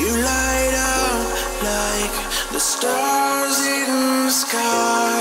You light up like the stars in the sky.